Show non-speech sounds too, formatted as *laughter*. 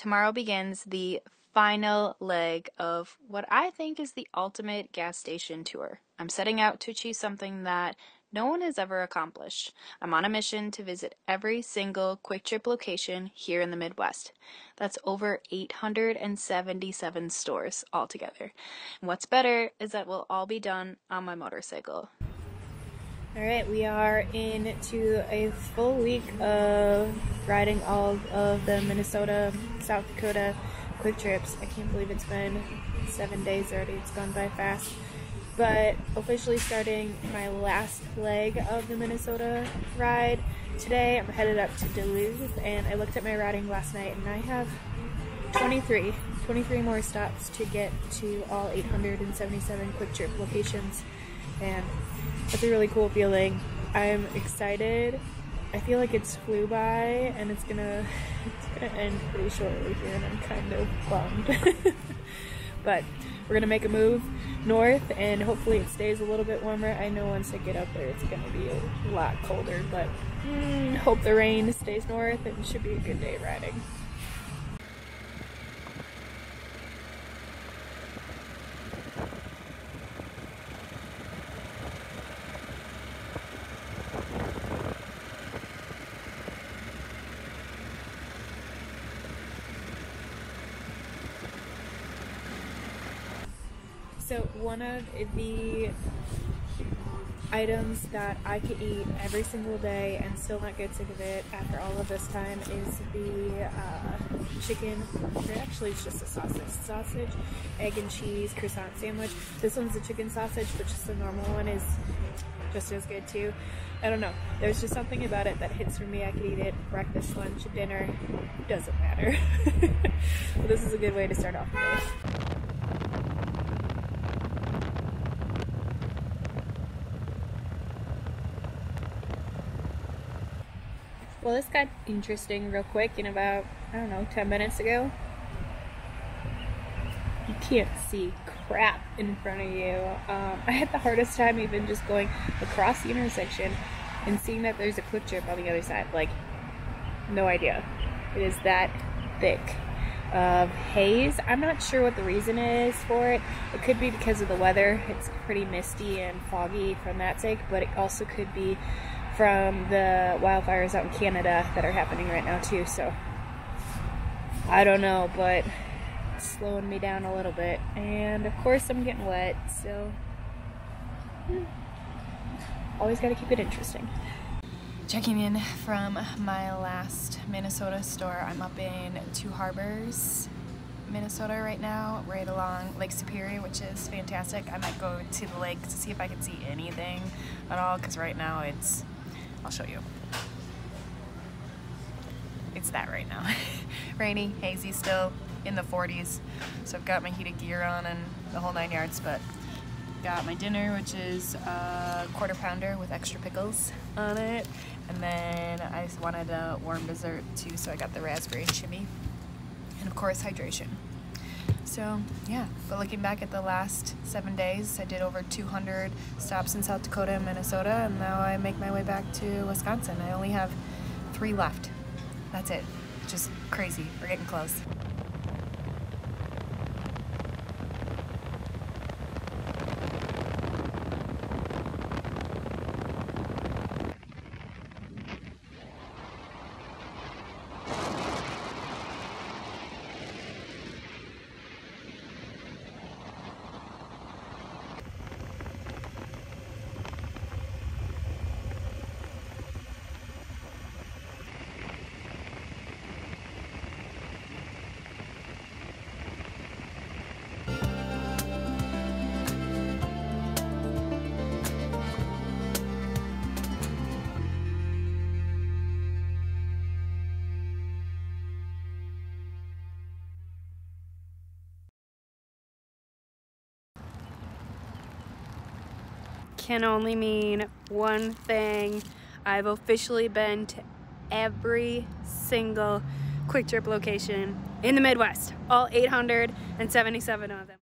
tomorrow begins the final leg of what I think is the ultimate gas station tour. I'm setting out to achieve something that no one has ever accomplished. I'm on a mission to visit every single Kwik Trip location here in the Midwest. That's over 877 stores altogether. And what's better is that we'll all be done on my motorcycle. All right, we are into a full week of riding all of the Minnesota, South Dakota Kwik Trips. I can't believe it's been seven days already. It's gone by fast. But officially starting my last leg of the Minnesota ride. Today I'm headed up to Duluth and I looked at my routing last night and I have 23, 23 more stops to get to all 877 Kwik Trip locations. And it's a really cool feeling. I'm excited. I feel like it's flew by and it's gonna it's gonna end pretty shortly here and I'm kind of bummed. *laughs* but we're gonna make a move north and hopefully it stays a little bit warmer. I know once I get up there it's gonna be a lot colder, but mm, hope the rain stays north and should be a good day riding. So one of the items that I could eat every single day and still not get sick of it after all of this time is the uh, chicken, actually it's just a sausage, sausage, egg and cheese croissant sandwich. This one's a chicken sausage, but just the normal one is just as good too. I don't know. There's just something about it that hits for me. I could eat it breakfast, lunch, dinner. Doesn't matter. *laughs* but this is a good way to start off the day. Well, this got interesting real quick in about, I don't know, 10 minutes ago. You can't see crap in front of you. Um, I had the hardest time even just going across the intersection and seeing that there's a Kwik Trip on the other side. Like, no idea. It is that thick of haze. I'm not sure what the reason is for it. It could be because of the weather. It's pretty misty and foggy from that sake, but it also could be from the wildfires out in Canada that are happening right now too. So I don't know, but slowing me down a little bit. And of course I'm getting wet, so always got to keep it interesting. Checking in from my last Minnesota store. I'm up in Two Harbors, Minnesota right now, right along Lake Superior, which is fantastic. I might go to the lake to see if I can see anything at all, because right now it's I'll show you. It's that right now. *laughs* Rainy, hazy still, in the 40s. So I've got my heated gear on and the whole nine yards, but got my dinner, which is a quarter pounder with extra pickles on it. And then I wanted a warm dessert too, so I got the raspberry shimmy. And of course, hydration. So yeah, but looking back at the last seven days, I did over 200 stops in South Dakota and Minnesota, and now I make my way back to Wisconsin. I only have three left. That's it. Just crazy. We're getting close. Can only mean one thing. I've officially been to every single Kwik Trip location in the Midwest, all 877 of them.